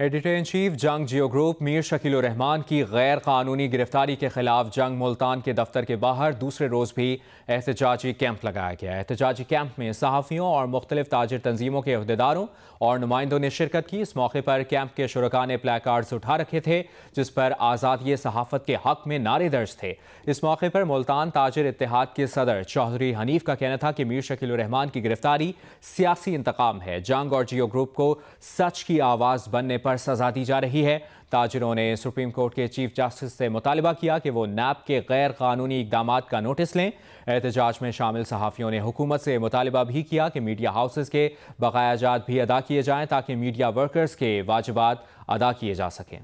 Editor in chief Jang Geo group Mir Shakil Rahman की गैर कानूनी गिरफ्तारी के खिलाफ जंग मुल्तान के दफ्तर के बाहर दूसरे रोज भी एहतजाजी कैंप लगाया गया एहतजाजी कैंप में सहाफ़ियों और मुख्तलिफ़ ताजर तंजीमों के अहदेदारों और नुमाइंदों ने शिरकत की। इस मौके पर कैंप के शुरा ने प्ले कार्ड्स उठा रखे थे, जिस पर आज़ादी सहाफ़त के हक में नारे दर्ज थे। इस मौके पर मुल्तान ताजर इतिहाद के सदर चौधरी हनीफ का कहना था कि मीर शकील रहमान की गिरफ्तारी सियासी इंतकाम है। जंग और जियो ग्रुप को सच की आवाज़ बनने पर सजा दी जा रही है। ताजरों ने सुप्रीम कोर्ट के चीफ जस्टिस से मुतालबा किया कि वो नैब के गैर कानूनी इकदाम का नोटिस लें। एहतजाज में शामिल सहाफ़ियों ने हुकूमत से मुतालबा भी किया कि मीडिया हाउसेज के बकायाजात भी अदा किए जाएँ ताकि मीडिया वर्कर्स के वाजबात अदा किए जा सकें।